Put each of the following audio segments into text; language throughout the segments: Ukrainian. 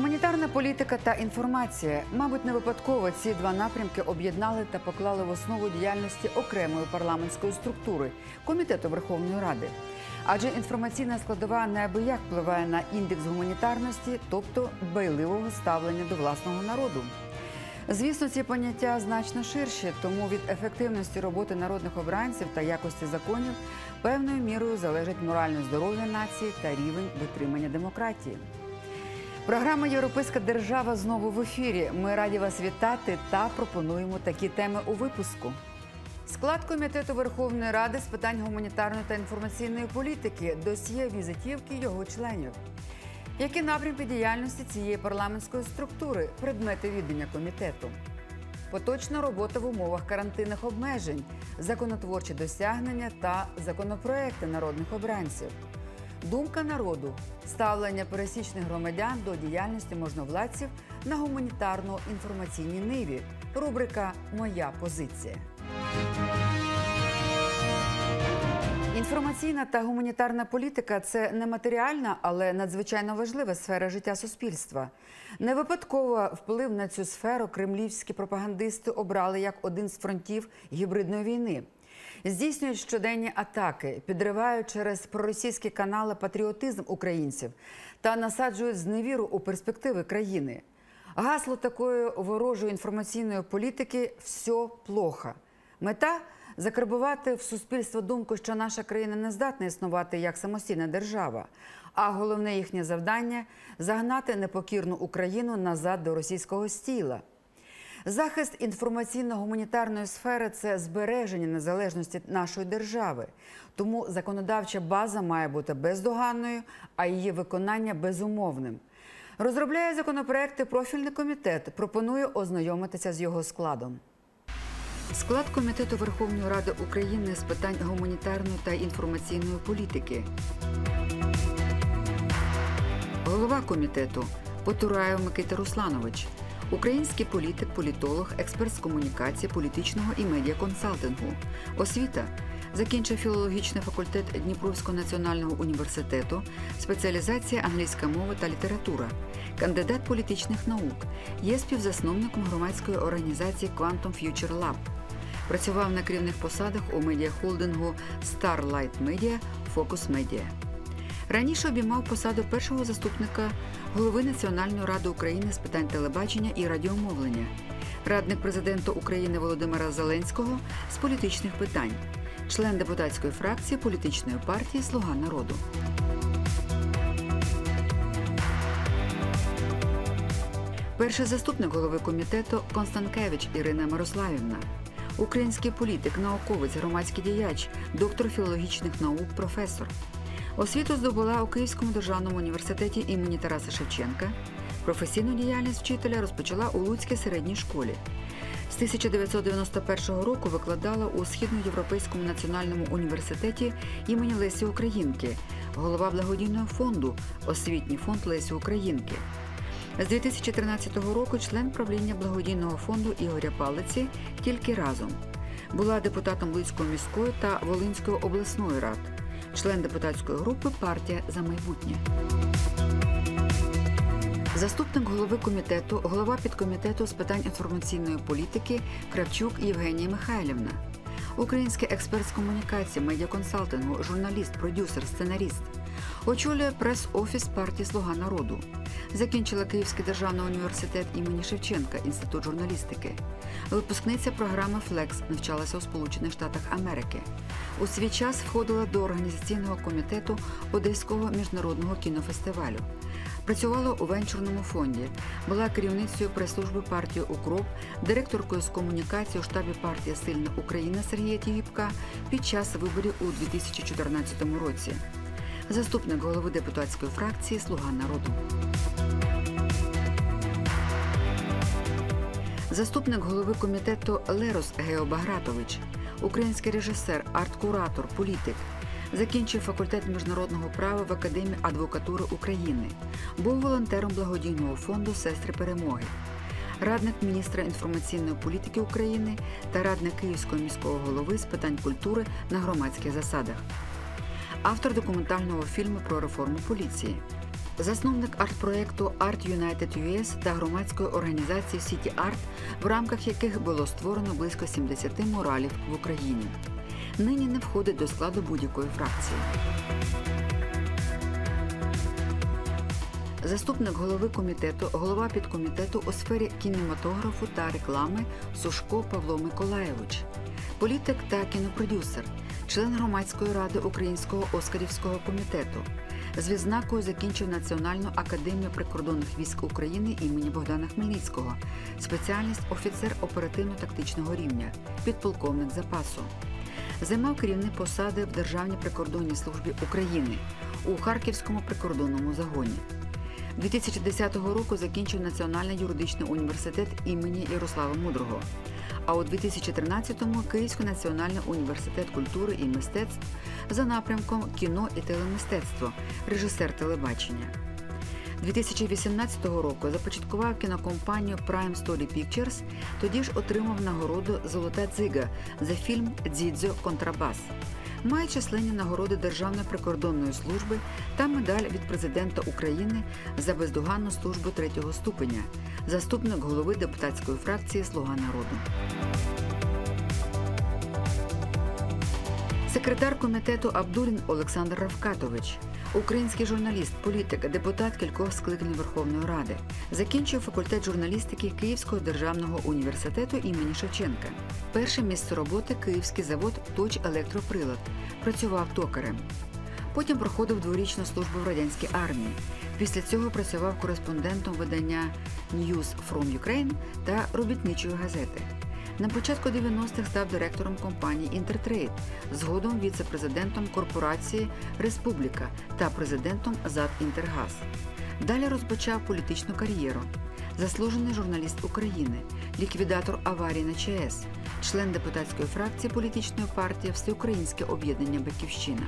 Гуманітарна політика та інформація, мабуть, не випадково ці два напрямки об'єднали та поклали в основу діяльності окремої парламентської структури комітету Верховної Ради. Адже інформаційна складова неабияк впливає на індекс гуманітарності, тобто байливого ставлення до власного народу. Звісно, ці поняття значно ширші, тому від ефективності роботи народних обранців та якості законів певною мірою залежить моральне здоров'я нації та рівень дотримання демократії. Програма Європейська держава знову в ефірі. Ми раді вас вітати та пропонуємо такі теми у випуску. Склад комітету Верховної Ради з питань гуманітарної та інформаційної політики, досьє візитівки його членів. Які напрямки діяльності цієї парламентської структури, предмети віддання комітету? Поточна робота в умовах карантинних обмежень, законотворчі досягнення та законопроекти народних обранців. Думка народу, ставлення пересічних громадян до діяльності можновладців на гуманітарно-інформаційній ниві. Рубрика Моя позиція. Інформаційна та гуманітарна політика це не матеріальна, але надзвичайно важлива сфера життя суспільства. Не випадково вплив на цю сферу кремлівські пропагандисти обрали як один з фронтів гібридної війни. Здійснюють щоденні атаки, підривають через проросійські канали патріотизм українців та насаджують зневіру у перспективи країни. Гасло такої ворожої інформаційної політики все плохо. Мета закарбувати в суспільство думку, що наша країна не здатна існувати як самостійна держава. А головне їхнє завдання загнати непокірну Україну назад до російського стіла. Захист інформаційно-гуманітарної сфери це збереження незалежності нашої держави. Тому законодавча база має бути бездоганною, а її виконання безумовним. Розробляє законопроекти профільний комітет. Пропоную ознайомитися з його складом. Склад комітету Верховної Ради України з питань гуманітарної та інформаційної політики. Голова комітету Потураєв Микита Русланович. Український політик, політолог, експерт з комунікації, політичного і медіаконсалтингу. Освіта закінчив філологічний факультет Дніпровського національного університету, спеціалізація англійська мова та література, кандидат політичних наук, є співзасновником громадської організації Quantum Future Lab. Працював на керівних посадах у медіахолдингу Starlight Media, Focus Media. Раніше обіймав посаду першого заступника голови Національної ради України з питань телебачення і радіомовлення, радник президента України Володимира Зеленського з політичних питань, член депутатської фракції політичної партії Слуга народу. Перший заступник голови комітету Констанкевич Ірина Мирославівна. Український політик, науковець, громадський діяч, доктор філологічних наук, професор. Освіту здобула у Київському державному університеті імені Тараса Шевченка. Професійну діяльність вчителя розпочала у Луцькій середній школі. З 1991 року викладала у Східноєвропейському національному університеті імені Лесі Українки, голова благодійного фонду Освітній фонд Лесі Українки. З 2013 року член правління благодійного фонду Ігоря Палиці тільки разом. Була депутатом Луцької міської та Волинської обласної рад член депутатської групи Партія за майбутнє. Заступник голови комітету, голова підкомітету з питань інформаційної політики Кравчук Євгенія Михайлівна, український експерт з комунікації, медіаконсалтингу, журналіст, продюсер, сценаріст. Очолює прес-офіс партії Слуга народу. Закінчила Київський державний університет імені Шевченка, інститут журналістики. Випускниця програми Флекс навчалася у Сполучених Штатах Америки. У свій час входила до організаційного комітету Одеського міжнародного кінофестивалю. Працювала у венчурному фонді, була керівницею прес-служби партії Укроп, директоркою з комунікації у штабі партії Сильна Україна Сергія Тігіпка під час виборів у 2014 році. Заступник голови депутатської фракції Слуга народу. Заступник голови комітету Лерос Геобагратович, український режисер, арт-куратор, політик. Закінчив факультет міжнародного права в Академії адвокатури України. Був волонтером благодійного фонду Сестри перемоги, радник міністра інформаційної політики України та радник Київського міського голови з питань культури на громадських засадах. Автор документального фільму про реформу поліції. засновник арт-проєкту Art United US та громадської організації City Art, в рамках яких було створено близько 70 муралів в Україні. Нині не входить до складу будь-якої фракції. Заступник голови комітету, голова підкомітету у сфері кінематографу та реклами Сушко Павло Миколаєвич, політик та кінопродюсер, член громадської ради Українського Оскарівського комітету. З відзнакою закінчив Національну академію прикордонних військ України імені Богдана Хмельницького, спеціальність офіцер оперативно-тактичного рівня, підполковник запасу. Займав керівні посади в Державній прикордонній службі України у Харківському прикордонному загоні. 2010 року закінчив Національний юридичний університет імені Ярослава Мудрого. А у 2013-му Київський національний університет культури і мистецтв за напрямком кіно і телемистецтво, режисер телебачення. 2018 року започаткував кінокомпанію Prime Story Pictures, тоді ж отримав нагороду Золота дзига за фільм Дзідзьо Контрабас. Має численні нагороди Державної прикордонної служби та медаль від президента України за бездоганну службу третього ступеня, заступник голови депутатської фракції Слуга народу. Секретар комітету Абдулін Олександр Равкатович, український журналіст, політик, депутат кількох скликань Верховної Ради, закінчив факультет журналістики Київського державного університету імені Шевченка. Перше місце роботи Київський завод Точ електроприлад. Працював токарем. Потім проходив дворічну службу в радянській армії. Після цього працював кореспондентом видання News from Ukraine та робітничої газети. На початку 90-х став директором компанії Інтертрейд, згодом віце-президентом корпорації Республіка та президентом ЗАД Інтергаз. Далі розпочав політичну кар'єру. Заслужений журналіст України, ліквідатор аварії на ЧАЕС, член депутатської фракції політичної партії Всеукраїнське об'єднання Батьківщина.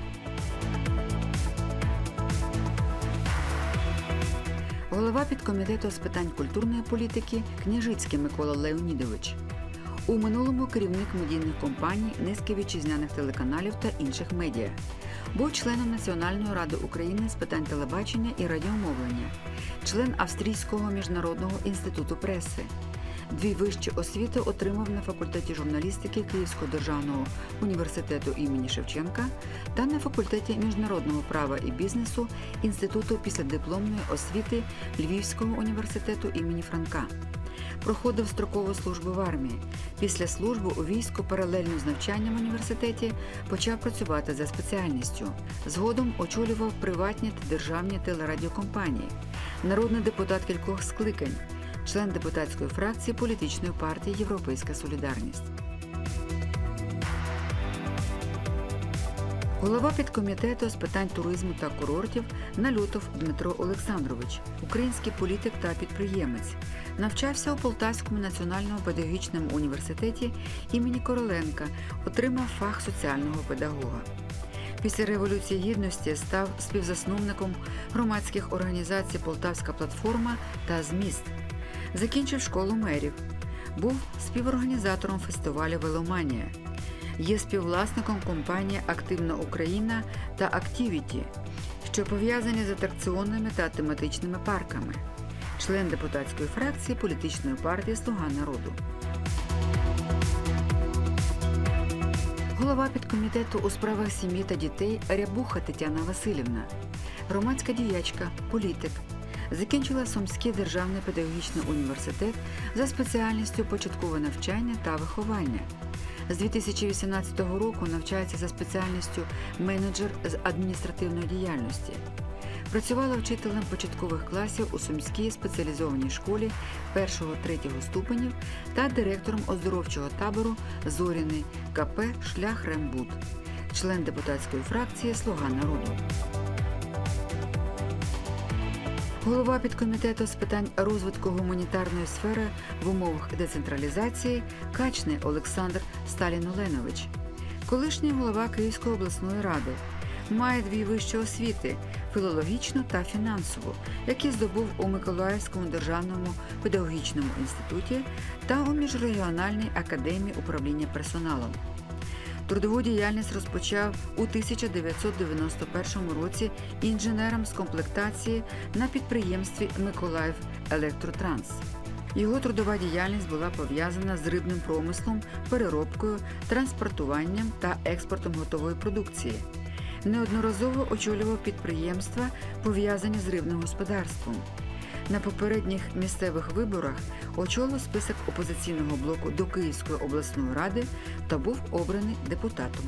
Голова підкомітету з питань культурної політики Княжицький Микола Леонідович. У минулому керівник медійних компаній, низки вітчизняних телеканалів та інших медіа. Був членом Національної ради України з питань телебачення і радіомовлення, член Австрійського міжнародного інституту преси. Дві вищі освіти отримав на факультеті журналістики Київського державного університету імені Шевченка та на факультеті міжнародного права і бізнесу Інституту післядипломної освіти Львівського університету імені Франка. Проходив строкову службу в армії. Після служби у війську паралельно з навчанням в університеті почав працювати за спеціальністю. Згодом очолював приватні та державні телерадіокомпанії, народний депутат кількох скликань, член депутатської фракції політичної партії Європейська Солідарність. Голова підкомітету з питань туризму та курортів Нальотов Дмитро Олександрович, український політик та підприємець, навчався у Полтавському національному педагогічному університеті імені Короленка, отримав фах соціального педагога. Після Революції Гідності став співзасновником громадських організацій Полтавська платформа та Зміст. Закінчив школу мерів. Був співорганізатором фестивалю Веломанія. Є співвласником компанії Активна Україна та Активіті, що пов'язані з атракціонними та тематичними парками, член депутатської фракції політичної партії Слуга народу. Голова підкомітету у справах сім'ї та дітей Рябуха Тетяна Васильівна, громадська діячка, політик. Закінчила Сумський державний педагогічний університет за спеціальністю початкове навчання та виховання. З 2018 року навчається за спеціальністю менеджер з адміністративної діяльності. Працювала вчителем початкових класів у Сумській спеціалізованій школі 1-3 ступенів та директором оздоровчого табору Зоріний КП Шлях Рембуд, член депутатської фракції Слуга народу. Голова підкомітету з питань розвитку гуманітарної сфери в умовах децентралізації Качний Олександр Сталін Оленович, колишній голова Київської обласної ради, має дві вищі освіти філологічну та фінансову, які здобув у Миколаївському державному педагогічному інституті та у міжрегіональній академії управління персоналом. Трудову діяльність розпочав у 1991 році інженером з комплектації на підприємстві Миколаїв Електротранс. Його трудова діяльність була пов'язана з рибним промислом, переробкою, транспортуванням та експортом готової продукції. Неодноразово очолював підприємства, пов'язані з рибним господарством. На попередніх місцевих виборах очолив список опозиційного блоку до Київської обласної ради та був обраний депутатом.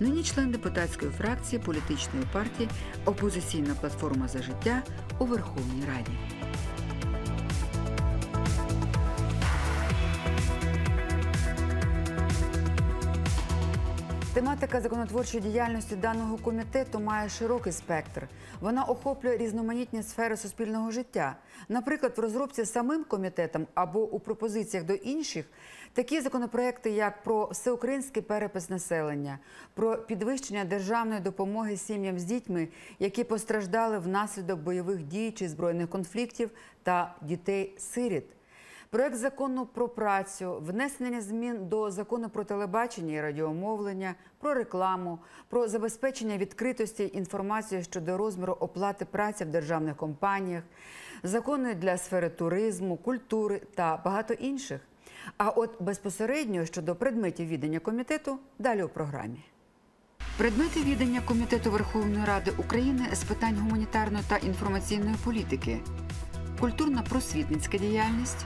Нині член депутатської фракції політичної партії Опозиційна платформа за життя у Верховній Раді. Тематика законотворчої діяльності даного комітету має широкий спектр. Вона охоплює різноманітні сфери суспільного життя. Наприклад, в розробці самим комітетом або у пропозиціях до інших такі законопроекти, як про всеукраїнський перепис населення, про підвищення державної допомоги сім'ям з дітьми, які постраждали внаслідок бойових дій чи збройних конфліктів, та дітей-сиріт. Проект закону про працю, внесення змін до закону про телебачення і радіомовлення, про рекламу, про забезпечення відкритості інформації щодо розміру оплати праці в державних компаніях, закони для сфери туризму, культури та багато інших. А от безпосередньо щодо предметів відання комітету далі у програмі. Предмети відання Комітету Верховної Ради України з питань гуманітарної та інформаційної політики, культурно-просвітницька діяльність,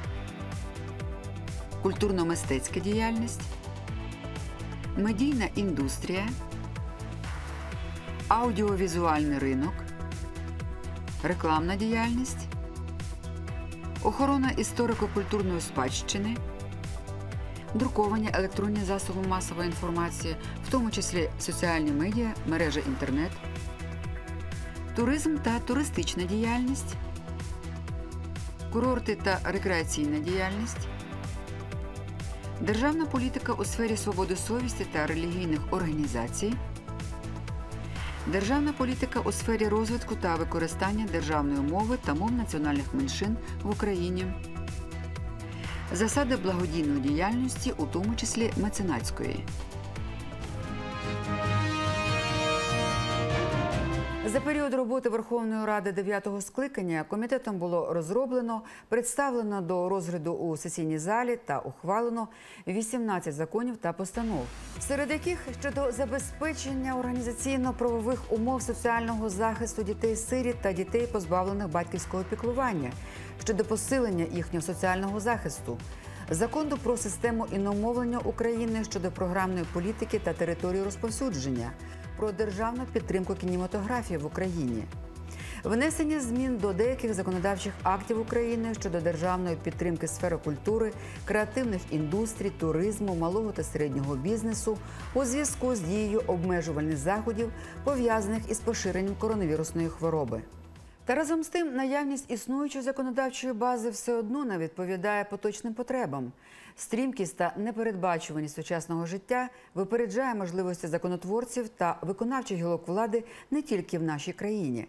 культурно-мистецька діяльність, медійна індустрія, аудіовізуальний ринок, рекламна діяльність, охорона історико-культурної спадщини, друковані електронні засоби масової інформації, в тому числі соціальні медіа, мережа інтернет, туризм та туристична діяльність, курорти та рекреаційна діяльність. Державна політика у сфері свободи совісті та релігійних організацій, державна політика у сфері розвитку та використання державної мови та мов національних меншин в Україні, засади благодійної діяльності, у тому числі меценатської. За період роботи Верховної Ради 9-го скликання комітетом було розроблено, представлено до розгляду у сесійній залі та ухвалено 18 законів та постанов, серед яких щодо забезпечення організаційно-правових умов соціального захисту дітей-сиріт та дітей, позбавлених батьківського піклування, щодо посилення їхнього соціального захисту. Закону про систему іномовлення України щодо програмної політики та території розповсюдження, про державну підтримку кінематографії в Україні, внесення змін до деяких законодавчих актів України щодо державної підтримки сфери культури, креативних індустрій, туризму, малого та середнього бізнесу у зв'язку з дією обмежувальних заходів, пов'язаних із поширенням коронавірусної хвороби. Та разом з тим наявність існуючої законодавчої бази все одно не відповідає поточним потребам. Стрімкість та непередбачуваність сучасного життя випереджає можливості законотворців та виконавчих гілок влади не тільки в нашій країні.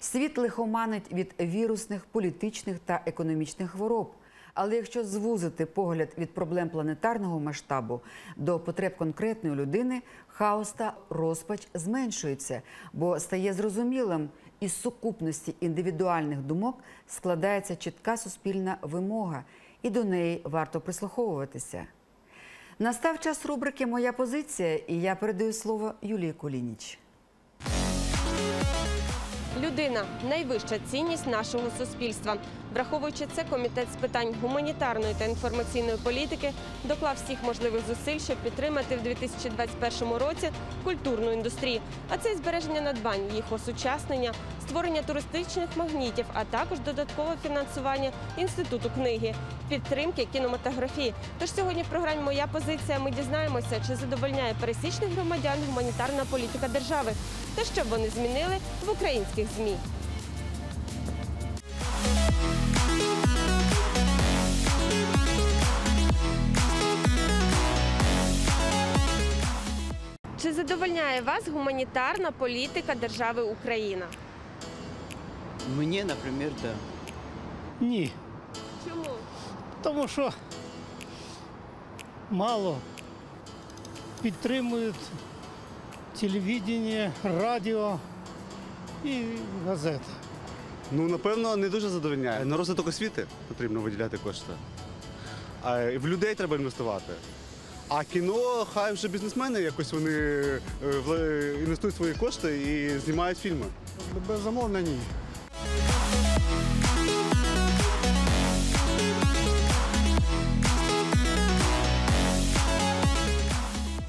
Світ лихоманить від вірусних, політичних та економічних хвороб. Але якщо звузити погляд від проблем планетарного масштабу до потреб конкретної людини, хаос та розпач зменшується, бо стає зрозумілим, із сукупності індивідуальних думок складається чітка суспільна вимога, і до неї варто прислуховуватися. Настав час рубрики Моя позиція, і я передаю слово Юлії Кулініч. Людина найвища цінність нашого суспільства. Враховуючи це, комітет з питань гуманітарної та інформаційної політики доклав всіх можливих зусиль, щоб підтримати в 2021 році культурну індустрію, а це і збереження надбань, їх осучаснення, створення туристичних магнітів, а також додаткове фінансування інституту книги, підтримки кінематографії. Тож сьогодні в програмі Моя позиція ми дізнаємося, чи задовольняє пересічних громадян гуманітарна політика держави та що б вони змінили в українських змі. Чи задовольняє вас гуманітарна політика держави Україна? Мне, например, да. Ні, Чому? тому що мало підтримують телевідення, радіо і газети. Ну, напевно, не дуже задовольняє. На розвиток освіти потрібно виділяти кошти. А в людей треба інвестувати. А кіно, хай вже бізнесмени якось вони е, інвестують свої кошти і знімають фільми. Безумовно, ні.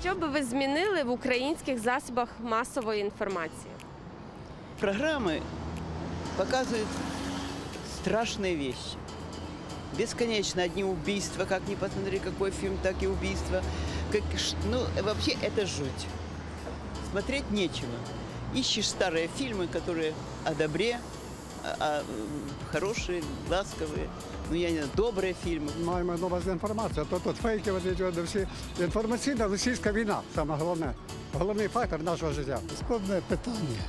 Що би ви змінили в українських засобах масової інформації? Программы показывают страшные вещи. Бесконечно одни убийства, как ни посмотри, какой фильм, так и убийства. Как, ш- ну, вообще это жуть. Смотреть нечего. Ищешь старые фильмы, которые о добре, а- а, м, хорошие, ласковые, ну, я не знаю, добрые фильмы. Маємо нова інформація. То тут фейки вони йдуть, всі. Інформаційна російська війна саме головне. Головний фактор нашого життя. Складне питання.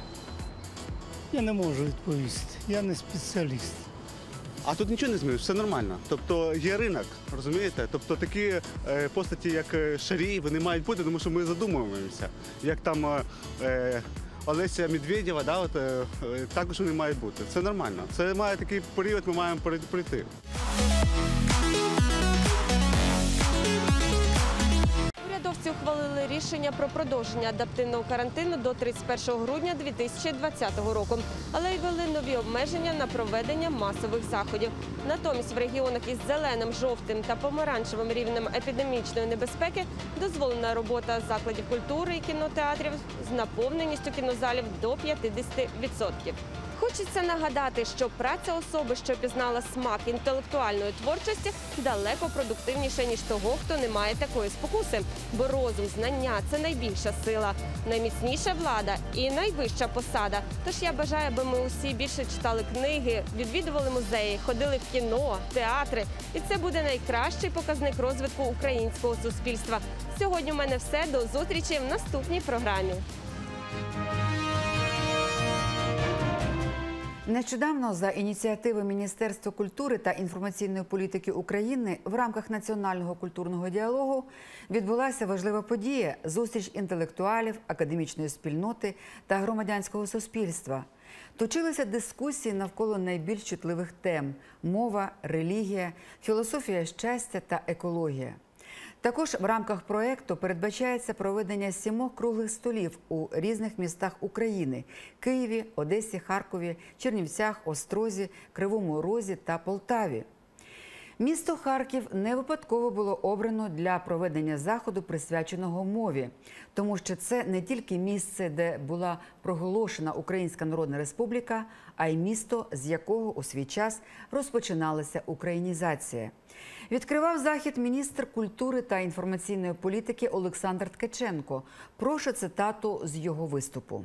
Я не можу відповісти. Я не спеціаліст. А тут нічого не зміниш, все нормально. Тобто є ринок, розумієте? Тобто такі е, постаті, як е, Шарій, вони мають бути, тому що ми задумуємося. Як там е, е, Олеся Медведєва, да, от, е, е, також вони мають бути. Це нормально. Це має такий період, ми маємо пройти. Урядовці ухвалили рішення про продовження адаптивного карантину до 31 грудня 2020 року, але й ввели нові обмеження на проведення масових заходів. Натомість в регіонах із зеленим, жовтим та помаранчевим рівнем епідемічної небезпеки дозволена робота закладів культури і кінотеатрів з наповненістю кінозалів до 50%. Хочеться нагадати, що праця особи, що пізнала смак інтелектуальної творчості, далеко продуктивніша ніж того, хто не має такої спокуси. Бо розум, знання це найбільша сила, найміцніша влада і найвища посада. Тож я бажаю, аби ми усі більше читали книги, відвідували музеї, ходили в кіно, театри. І це буде найкращий показник розвитку українського суспільства. Сьогодні у мене все. До зустрічі в наступній програмі. Нещодавно за ініціативи Міністерства культури та інформаційної політики України в рамках національного культурного діалогу відбулася важлива подія зустріч інтелектуалів, академічної спільноти та громадянського суспільства. Точилися дискусії навколо найбільш чутливих тем: мова, релігія, філософія щастя та екологія. Також в рамках проекту передбачається проведення сімох круглих столів у різних містах України: Києві, Одесі, Харкові, Чернівцях, Острозі, Кривому Розі та Полтаві. Місто Харків не випадково було обрано для проведення заходу, присвяченого мові, тому що це не тільки місце, де була проголошена Українська Народна Республіка, а й місто, з якого у свій час розпочиналася українізація. Відкривав захід міністр культури та інформаційної політики Олександр Ткаченко. Прошу цитату з його виступу.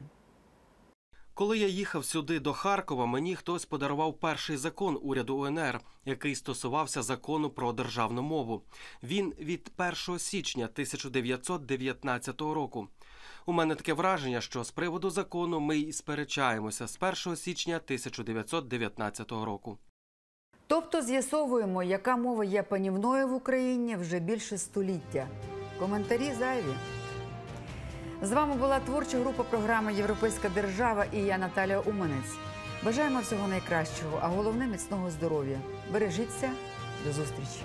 Коли я їхав сюди до Харкова, мені хтось подарував перший закон уряду УНР, який стосувався закону про державну мову. Він від 1 січня 1919 року. У мене таке враження, що з приводу закону ми й сперечаємося з 1 січня 1919 року. Тобто з'ясовуємо, яка мова є панівною в Україні вже більше століття. Коментарі зайві. З вами була творча група програми Європейська держава і я Наталія Уманець. Бажаємо всього найкращого, а головне міцного здоров'я. Бережіться, до зустрічі.